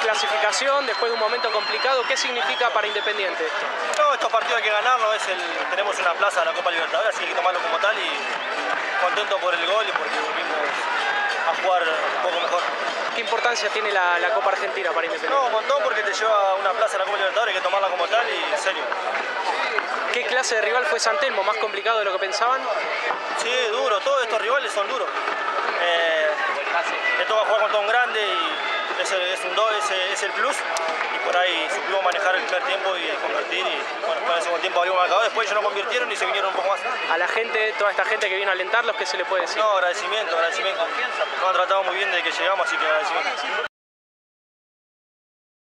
clasificación después de un momento complicado. ¿Qué significa para Independiente? No, estos partidos hay que ganarlos, es el, tenemos una plaza en la Copa Libertadores, así que hay que tomarlo como tal y contento por el gol y porque volvimos a jugar un poco mejor. ¿Qué importancia tiene la, la Copa Argentina para Independiente? No, un montón porque te lleva una plaza en la Copa Libertadores, hay que tomarla como tal y en serio. ¿Qué clase de rival fue Santelmo? ¿Más complicado de lo que pensaban? Sí, duro, todos estos rivales son duros. Eh, te toca jugar contra un grande y ese es un do, ese es el plus. Y por ahí supimos manejar el primer tiempo y convertir. Y bueno, con el segundo tiempo habíamos acabado. Después ellos no convirtieron y se vinieron un poco más. A la gente, toda esta gente que vino a alentarlos, ¿qué se le puede decir? No, agradecimiento, agradecimiento. Nos han tratado muy bien desde que llegamos, así que agradecimiento.